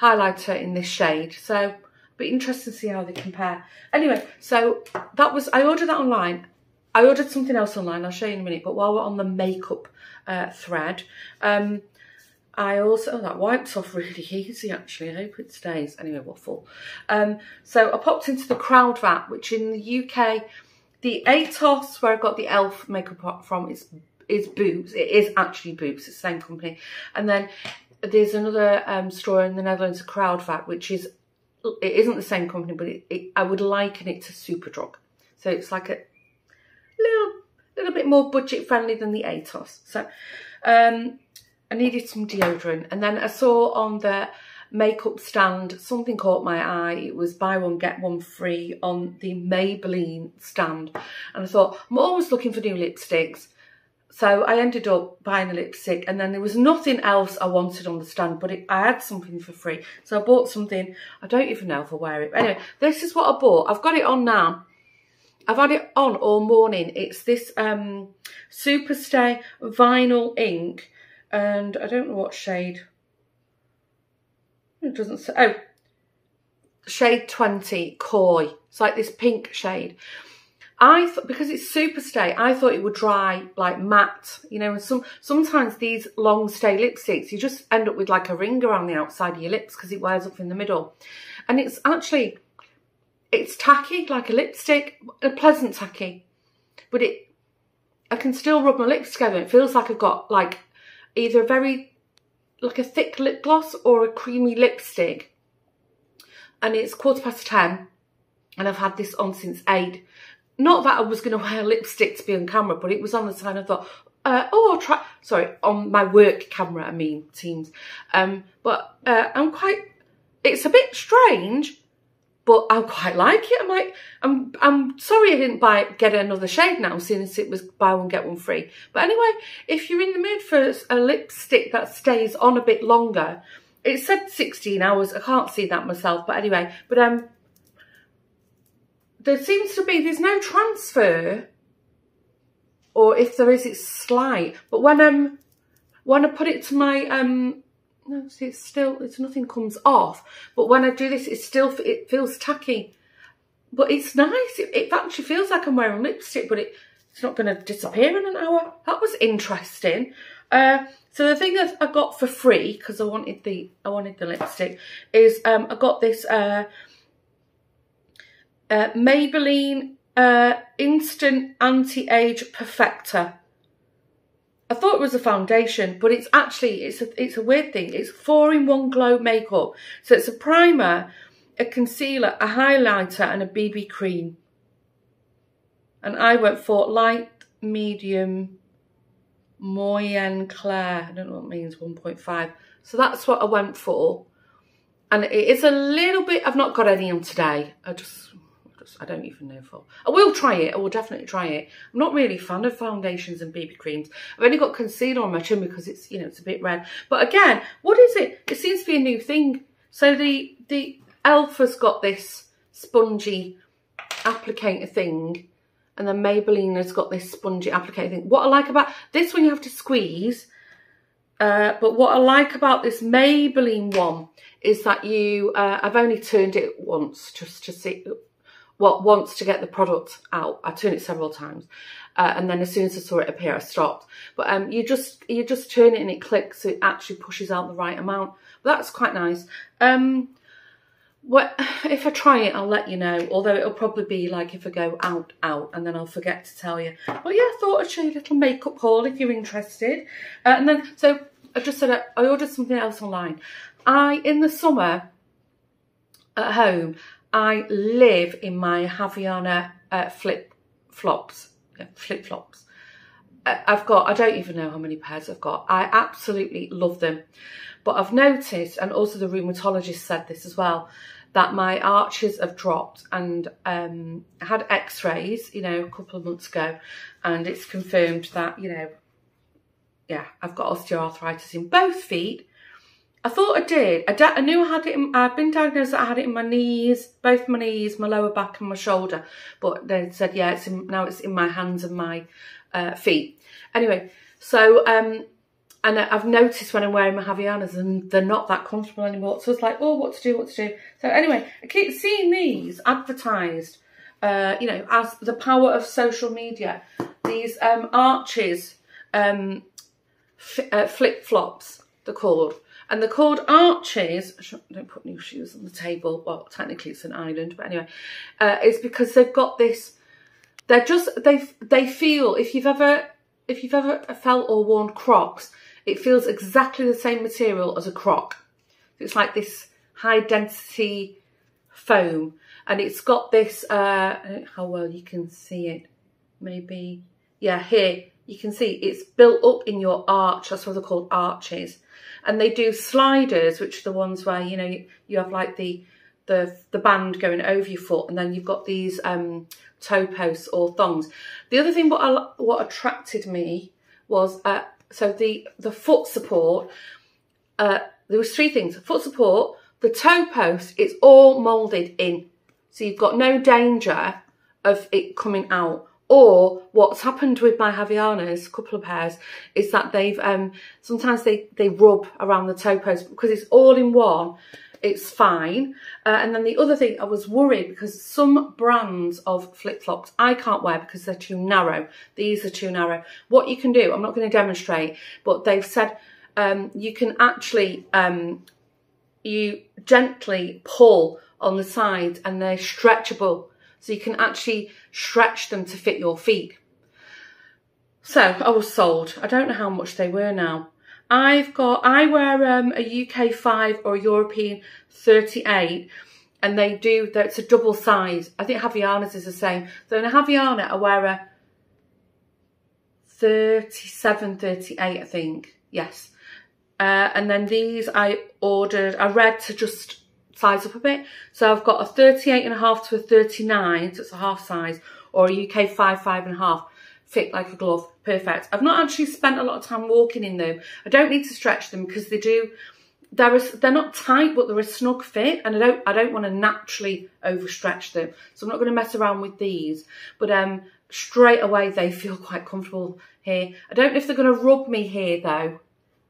highlighter in this shade. So be interesting to see how they compare. Anyway, so that was, I ordered that online. I ordered something else online, I'll show you in a minute, but while we're on the makeup uh, thread, um, I also, oh, that wipes off really (laughs) easy actually. I hope it stays. Anyway, waffle. Um, so I popped into the Kruidvat, which in the UK, the Etos, where I got the e.l.f. makeup from, is is Boots. It is actually Boots. It's the same company. And then there's another um, store in the Netherlands, Kruidvat, which is, it isn't the same company, but it, it, I would liken it to Superdrug. So it's like a little, little bit more budget friendly than the Etos. So um, I needed some deodorant. And then I saw on the makeup stand, something caught my eye. It was buy one, get one free on the Maybelline stand. And I thought, I'm always looking for new lipsticks. So I ended up buying a lipstick and then there was nothing else I wanted on the stand, but it, I had something for free. So I bought something, I don't even know if I wear it. But anyway, this is what I bought. I've got it on now. I've had it on all morning. It's this um, Superstay Vinyl Ink and I don't know what shade. It doesn't say, oh, shade 20 Coy. It's like this pink shade. I thought because it's super stay, I thought it would dry like matte, you know, and some sometimes these long stay lipsticks, you just end up with like a ring around the outside of your lips because it wears up in the middle. And it's actually, it's tacky like a lipstick, a pleasant tacky, but it, I can still rub my lips together. It feels like I've got like either a very, like a thick lip gloss or a creamy lipstick. And it's quarter past 10 and I've had this on since 8 not that I was going to wear a lipstick to be on camera, but it was on the side. I thought, uh, oh, I'll try. Sorry, on my work camera, I mean, Teams. Um, but uh, I'm quite. It's a bit strange, but I quite like it. I'm like, I'm, I'm sorry I didn't buy get another shade now, since it was buy one get one free. But anyway, if you're in the mood for a lipstick that stays on a bit longer, it said 16 hours. I can't see that myself, but anyway, but um, there seems to be, there's no transfer, or if there is, it's slight. But when um when I put it to my um no, see, it's still it's nothing comes off. But when I do this, it still it feels tacky. But it's nice. It, it actually feels like I'm wearing lipstick, but it, it's not going to disappear in an hour. That was interesting. Uh, so the thing that I got for free because I wanted the I wanted the lipstick is um, I got this uh, uh, Maybelline uh, Instant Anti-Age Perfector. I thought it was a foundation, but it's actually, it's a, it's a weird thing. It's four in one glow makeup. So it's a primer, a concealer, a highlighter and a BB cream. And I went for light, medium, moyen clair. I don't know what it means, 1.5. So that's what I went for. And it is a little bit, I've not got any on today. I just I don't even know for. I will try it. I will definitely try it. I'm not really a fan of foundations and BB creams. I've only got concealer on my chin because it's, you know, it's a bit red. But again, what is it? It seems to be a new thing. So the, the e.l.f. has got this spongy applicator thing. And then Maybelline has got this spongy applicator thing. What I like about this one, you have to squeeze. Uh, but what I like about this Maybelline one is that you, uh, I've only turned it once just to see, what wants to get the product out. I turned it several times. Uh, and then as soon as I saw it appear, I stopped. But um, you just you just turn it and it clicks, so it actually pushes out the right amount. But that's quite nice. Um, what (sighs) if I try it, I'll let you know. Although it'll probably be like if I go out, out, and then I'll forget to tell you. But yeah, I thought I'd show you a little makeup haul if you're interested. Uh, and then, so I just said I ordered something else online. I, in the summer, at home, I live in my Havaiana uh, flip flops, flip flops. Uh, I've got, I don't even know how many pairs I've got. I absolutely love them. But I've noticed, and also the rheumatologist said this as well, that my arches have dropped and um, I had x-rays, you know, a couple of months ago, and it's confirmed that, you know, yeah, I've got osteoarthritis in both feet I thought I did. I, I knew I had it. I'd been diagnosed that I had it in my knees, both my knees, my lower back and my shoulder. But they said, yeah, it's in, now it's in my hands and my uh, feet. Anyway, so, um, and I've noticed when I'm wearing my Havaianas and they're not that comfortable anymore. So it's like, oh, what to do, what to do. So anyway, I keep seeing these advertised, uh, you know, as the power of social media. These um, arches, um, uh, flip-flops they're called. And they're called arches. Don't put new shoes on the table. Well, technically it's an island, but anyway. Uh, it's because they've got this, they're just, they they feel, if you've ever, if you've ever felt or worn Crocs, it feels exactly the same material as a Croc. It's like this high density foam and it's got this, uh, I don't know how well you can see it, maybe, yeah, here, you can see it's built up in your arch, that's what they're called arches. And they do sliders, which are the ones where, you know, you, have like the, the, the band going over your foot and then you've got these um, toe posts or thongs. The other thing what, I, what attracted me was, uh, so the, the foot support, uh, there was three things, foot support, the toe post, it's all moulded in so you've got no danger of it coming out. Or what's happened with my Havaianas, a couple of pairs, is that they've, um, sometimes they, they rub around the toe post because it's all in one it's fine. Uh, and then the other thing, I was worried because some brands of flip-flops I can't wear because they're too narrow. These are too narrow. What you can do, I'm not going to demonstrate, but they've said um, you can actually, um, you gently pull on the sides and they're stretchable. So you can actually stretch them to fit your feet. So I was sold. I don't know how much they were now. I've got, I wear um, a UK 5 or a European 38 and they do, it's a double size. I think Havaianas is the same. So in a Havaiana, I wear a 37, 38, I think. Yes. Uh, and then these I ordered, I read to just size up a bit. So I've got a 38 and a half to a 39, so it's a half size, or a UK 5, 5 and a half, fit like a glove, perfect. I've not actually spent a lot of time walking in them. I don't need to stretch them because they do, they're, a, they're not tight, but they're a snug fit, and I don't, I don't want to naturally overstretch them. So I'm not going to mess around with these, but um, straight away they feel quite comfortable here. I don't know if they're going to rub me here though.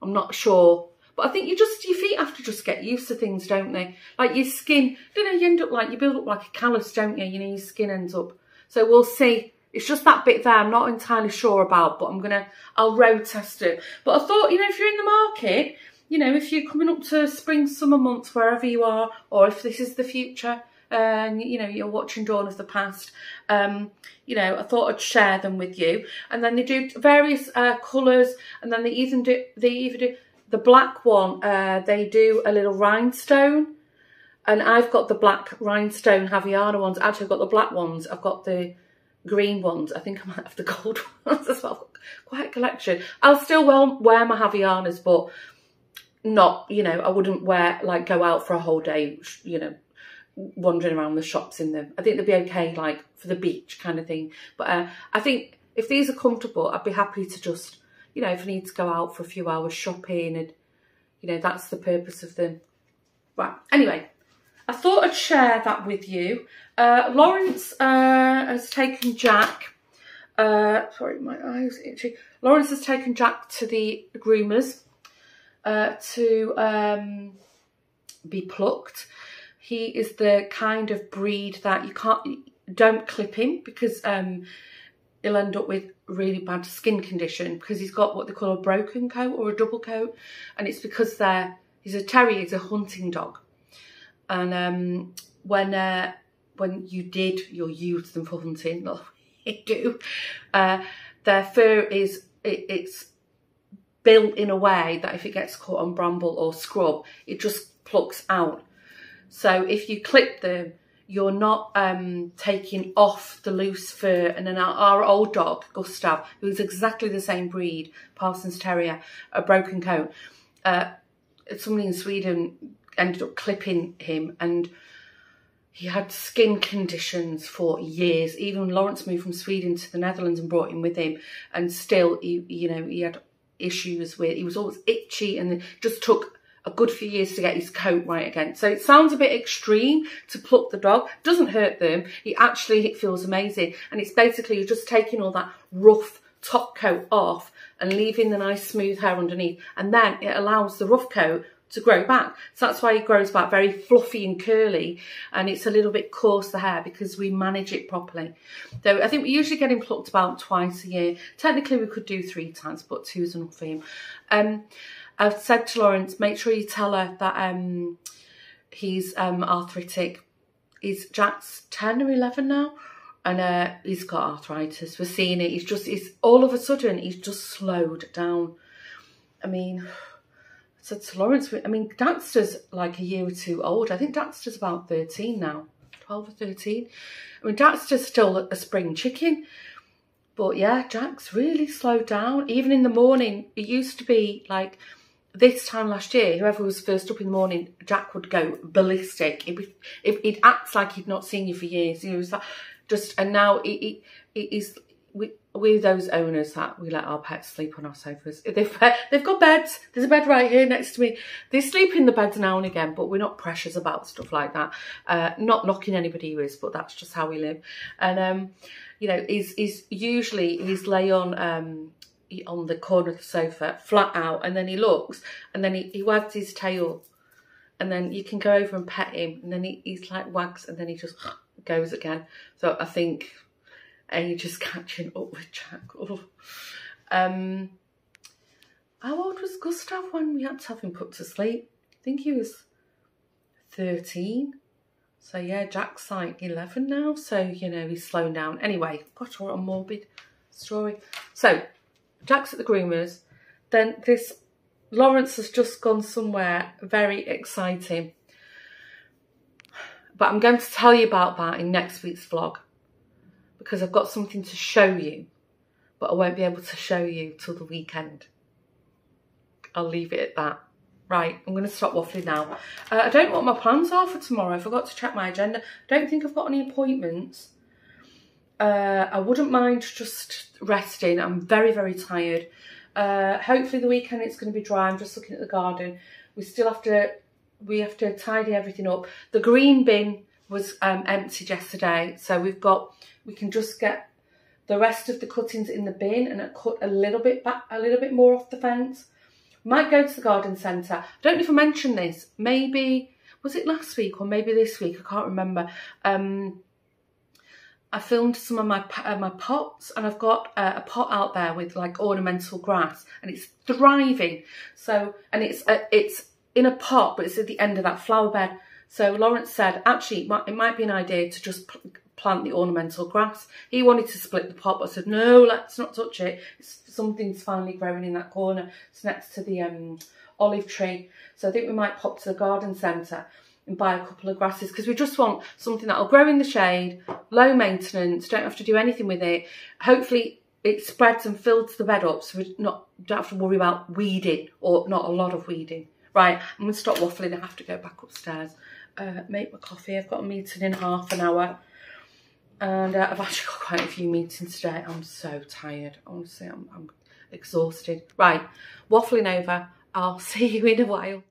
I'm not sure. But I think you just, your feet have to just get used to things, don't they? Like your skin, you know, you end up like, you build up like a callus, don't you? You know, your skin ends up. So we'll see. It's just that bit there I'm not entirely sure about, but I'm going to, I'll road test it. But I thought, you know, if you're in the market, you know, if you're coming up to spring, summer months, wherever you are, or if this is the future, and you know you're watching Dawn of the Past um you know I thought I'd share them with you and then they do various uh colours and then they even do they even do the black one, uh, they do a little rhinestone. And I've got the black rhinestone Havaiana ones. Actually, I've got the black ones. I've got the green ones. I think I might have the (laughs) gold ones as well. Quite a collection. I'll still well wear my Havaianas, but not, you know, I wouldn't wear, like, go out for a whole day, you know, wandering around the shops in them. I think they'd be okay, like, for the beach kind of thing. But uh, I think if these are comfortable, I'd be happy to just you know, if I need to go out for a few hours shopping and, you know, that's the purpose of them. Right, anyway, I thought I'd share that with you. Uh, Lawrence uh, has taken Jack, uh, sorry, my eyes itchy. Lawrence has taken Jack to the groomers uh, to um, be plucked. He is the kind of breed that you can't, don't clip him because um, he'll end up with really bad skin condition because he's got what they call a broken coat or a double coat and it's because they're he's a terrier he's a hunting dog. And um, when uh, when you did you'll use them for hunting. Not (laughs) you do. Uh, their fur is it, it's built in a way that if it gets caught on bramble or scrub it just plucks out. So if you clip them you're not um, taking off the loose fur. And then our, our, old dog, Gustav, who's exactly the same breed, Parsons Terrier, a broken coat, uh, somebody in Sweden ended up clipping him and he had skin conditions for years. Even Lawrence moved from Sweden to the Netherlands and brought him with him. And still, he, you know, he had issues with, he was always itchy and just took a good few years to get his coat right again. So it sounds a bit extreme to pluck the dog. Doesn't hurt them. He actually it feels amazing. And it's basically you're just taking all that rough top coat off and leaving the nice smooth hair underneath. And then it allows the rough coat to grow back. So that's why it grows back very fluffy and curly and it's a little bit coarse the hair because we manage it properly. So I think we're usually get him plucked about twice a year. Technically we could do three times but two's enough for him. Um, I've said to Lawrence, make sure you tell her that um, he's um, arthritic. He's Jack's 10 or 11 now and uh, he's got arthritis. We're seeing it. He's just, he's all of a sudden, he's just slowed down. I mean, I said to Lawrence, I mean, Daxter's like a year or two old. I think Daxter's about 13 now, 12 or 13. I mean, Daxter's still a spring chicken. But yeah, Jack's really slowed down. Even in the morning, it used to be like this time last year, whoever was first up in the morning, Jack would go ballistic. He'd, be, like he'd not seen you for years. He was like, just, and now it, it, it is, we, we're those owners that we let our pets sleep on our sofas. They've, they've got beds. There's a bed right here next to me. They sleep in the beds now and again, but we're not precious about stuff like that. Uh, not knocking anybody who is, but that's just how we live. And, um, you know, he's, he's usually, he's lay on, um, on the corner of the sofa, flat out, and then he looks, and then he, he wags his tail, and then you can go over and pet him, and then he, he's like wags, and then he just (sighs) goes again. So I think age is catching up with Jack. Um, how old was Gustav when we had to have him put to sleep? I think he was 13. So yeah, Jack's like 11 now. So, you know, he's slowing down. Anyway, got a morbid story. So, Jack's at the groomers. Then this, Lawrence has just gone somewhere very exciting. But I'm going to tell you about that in next week's vlog. Because I've got something to show you. But I won't be able to show you till the weekend. I'll leave it at that. Right, I'm going to stop waffling now. Uh, I don't know what my plans are for tomorrow. I forgot to check my agenda. I don't think I've got any appointments. Uh, I wouldn't mind just resting. I'm very, very tired. Uh, hopefully the weekend it's going to be dry. I'm just looking at the garden. We still have to, we have to tidy everything up. The green bin was um, emptied yesterday. So we've got, we can just get the rest of the cuttings in the bin and cut a little bit back, a little bit more off the fence. Might go to the garden centre. I don't know if I mentioned this. Maybe, was it last week or maybe this week? I can't remember. Um, I filmed some of my uh, my pots and I've got uh, a pot out there with like ornamental grass and it's thriving. So, and it's uh, it's in a pot, but it's at the end of that flower bed. So Lawrence said, actually, it might, be an idea to just plant the ornamental grass. He wanted to split the pot, but I said, no, let's not touch it. It's, something's finally growing in that corner. It's next to the um, olive tree. So I think we might pop to the garden centre and buy a couple of grasses because we just want something that'll grow in the shade, low maintenance, don't have to do anything with it. Hopefully it spreads and fills the bed up so we not don't have to worry about weeding or not a lot of weeding. Right, I'm going to stop waffling. I have to go back upstairs, uh, make my coffee. I've got a meeting in half an hour. And uh, I've actually got quite a few meetings today. I'm so tired. Honestly, I'm, I'm exhausted. Right, waffling over. I'll (laughs) see you in a while.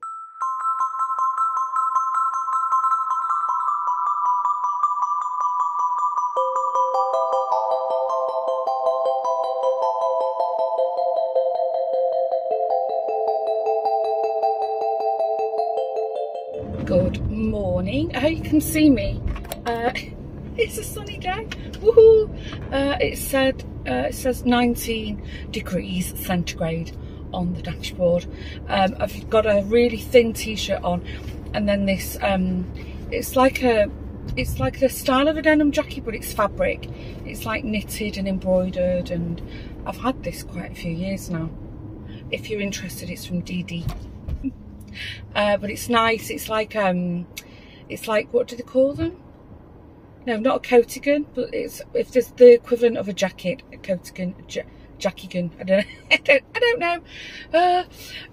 Good morning. I hope you can see me. Uh, (laughs) it's a sunny day. Woohoo! Uh, it said uh, it says 19 degrees centigrade on the dashboard. Um, I've got a really thin t-shirt on, and then this. Um, it's like a it's like the style of a denim jacket, but it's fabric. It's like knitted and embroidered, and I've had this quite a few years now. If you're interested, it's from DD. Uh, but it's nice. It's like um, it's like what do they call them? no, not a coatigan, but it's if there's the equivalent of a jacket, a coatigan, ja jackigan. I don't know. (laughs) I don't. I don't know. Uh,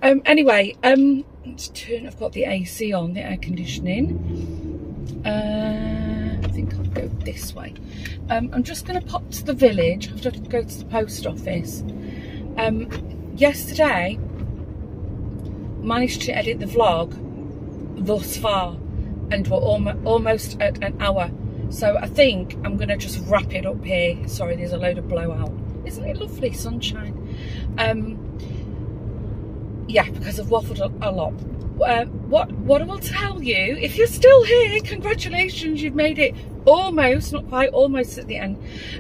um, anyway, um, let's turn. I've got the AC on, the air conditioning. Uh, I think I'll go this way. Um, I'm just going to pop to the village. I have got to go to the post office. Um, yesterday, managed to edit the vlog thus far, and we're almost at an hour so I think I'm going to just wrap it up here. Sorry, there's a load of blowout. Isn't it lovely, sunshine? Um, yeah, because I've waffled a, lot. Uh, what what I will tell you, if you're still here, congratulations, you've made it almost, not quite, almost at the end.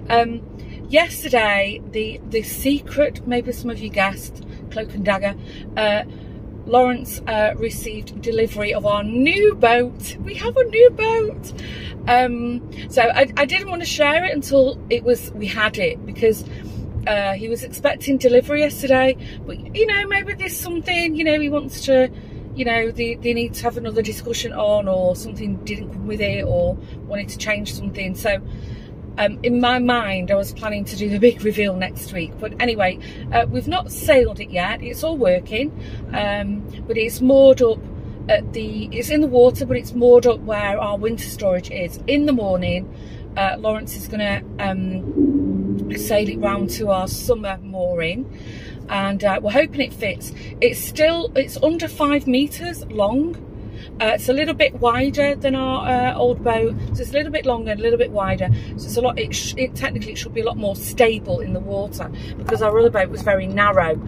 Um, yesterday, the, the secret, maybe some of you guessed, Cloak and Dagger, uh, Lawrence uh, received delivery of our new boat. We have a new boat. Um, so I, I, didn't want to share it until it was we had it because uh, he was expecting delivery yesterday. But you know, maybe there's something you know he wants to, you know, they, they need to have another discussion on, or something didn't come with it, or wanted to change something. So um, in my mind, I was planning to do the big reveal next week. But anyway, uh, we've not sailed it yet. It's all working, um, but it's moored up at the, it's in the water, but it's moored up where our winter storage is. In the morning, uh, Lawrence is going to um, sail it round to our summer mooring and uh, we're hoping it fits. It's still, it's under five metres long uh, it's a little bit wider than our uh, old boat, so it's a little bit longer, a little bit wider. So it's a lot. It, it technically it should be a lot more stable in the water because our other boat was very narrow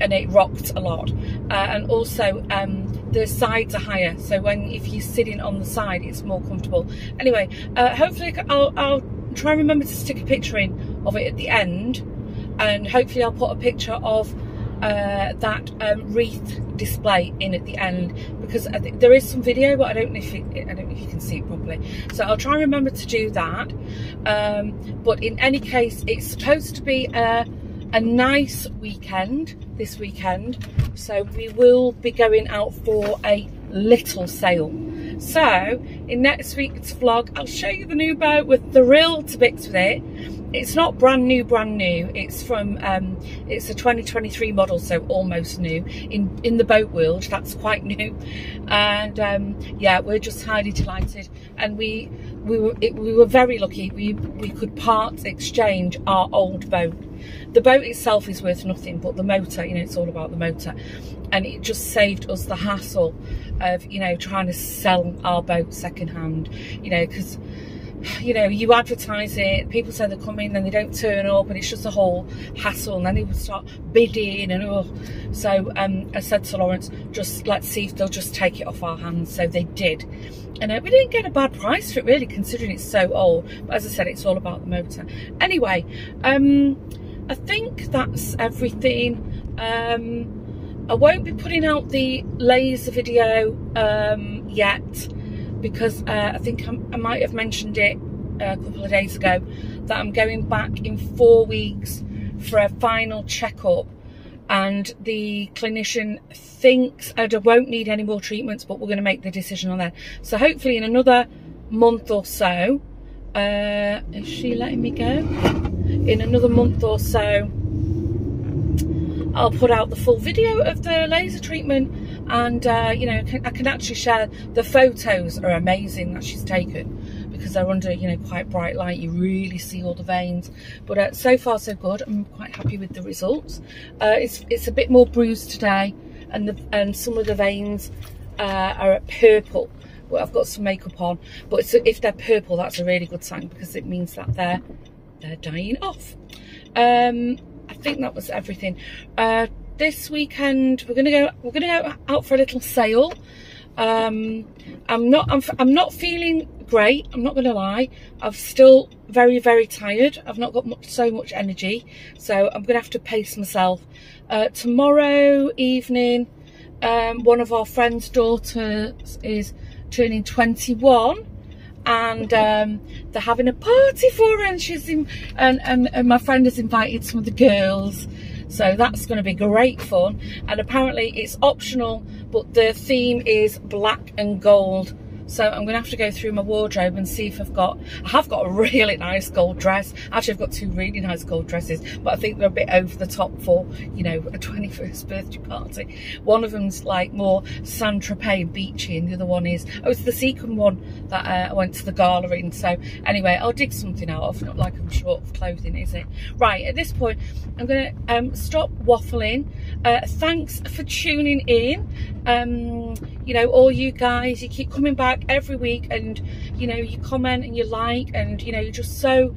and it rocked a lot. Uh, and also um, the sides are higher, so when if you're sitting on the side, it's more comfortable. Anyway, uh, hopefully I'll, I'll try and remember to stick a picture in of it at the end, and hopefully I'll put a picture of uh, that um, wreath display in at the end because there is some video but I don't know if it, I don't know if you can see it properly. So I'll try and remember to do that. Um, but in any case it's supposed to be a, a nice weekend this weekend. So we will be going out for a little sail so in next week's vlog I'll show you the new boat with the real to bits with it it's not brand new brand new. It's from um, it's a 2023 model so almost new. In in the boat world that's quite (laughs) new. And um, yeah we're just highly delighted. And we we were it, we were very lucky. We we could part exchange our old boat. The boat itself is worth nothing but the motor you know it's all about the motor. And it just saved us the hassle of you know trying to sell our boat secondhand you know because you know, you advertise it, people say they're coming then they don't turn up and it's just a whole hassle and then they would start bidding and oh. So um, I said to Lawrence, just let's see if they'll just take it off our hands. So they did. And uh, we didn't get a bad price for it really, considering it's so old. But as I said, it's all about the motor. Anyway, um, I think that's everything. Um, I won't be putting out the laser video um, yet because uh, I think I'm, i might have mentioned it uh, a couple of days ago that I'm going back in four weeks for a final checkup and the clinician thinks I won't need any more treatments but we're going to make the decision on that. So hopefully in another month or so, uh, is she letting me go? In another month or so, I'll put out the full video of the laser treatment and uh, you know I can actually share the photos are amazing that she's taken because they're under you know quite bright light. You really see all the veins. But uh, so far so good. I'm quite happy with the results. Uh, it's it's a bit more bruised today and the and some of the veins uh, are purple. Well, I've got some makeup on. But if they're purple that's a really good sign because it means that they're they're dying off. Um, I think that was everything. Uh, this weekend we're gonna go we're gonna go out for a little sail. Um i'm not i'm, I'm not feeling great i'm not gonna lie. I'm still very very tired. I've not got much, so much energy so i'm gonna have to pace myself. Uh, tomorrow evening um, one of our friends daughters is turning 21 and um, they're having a party for her and she's in and, and, and my friend has invited some of the girls so that's going to be great fun. And apparently it's optional, but the theme is black and gold. So I'm going to have to go through my wardrobe and see if I've got, I have got a really (laughs) nice gold dress. Actually, I've got two really nice gold dresses, but I think they're a bit over the top for, you know, a (laughs) 21st birthday party. One of them's like more Saint-Tropez beachy and the other one is, oh, it's the sequin one that uh, I went to the gala in. So anyway, I'll dig something out of, not like I'm short of clothing, is it? Right, at this point, I'm going to um, stop waffling. Uh, thanks for tuning in. Um, you know, all you guys, you keep coming back every week and, you know, you comment and you like and, you know, you're just so,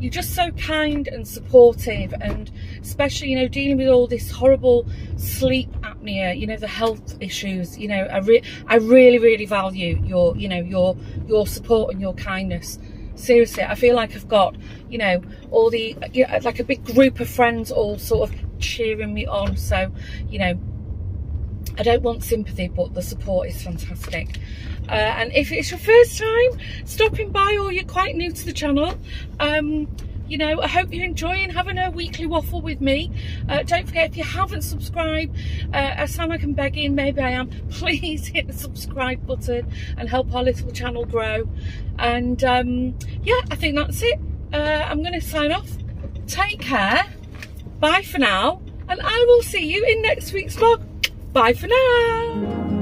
you're just so kind and supportive and especially, you know, dealing with all this horrible sleep apnea, you know, the health issues, you know, I, re I really, really value your, you know, your, your support and your kindness seriously i feel like i've got you know all the you know, like a big group of friends all sort of cheering me on so you know I don't want sympathy, but the support is fantastic. Uh, and if it's your first time stopping by or you're quite new to the channel, um, you know, I hope you're enjoying having a weekly waffle with me. Uh, don't forget, if you haven't subscribed, uh, I sound like I'm begging, maybe I am, (laughs) please hit the subscribe button and help our little channel grow. And um, yeah, I think that's it. Uh, I'm going to sign off. Take care. Bye for now. And I will see you in next week's vlog. Bye for now.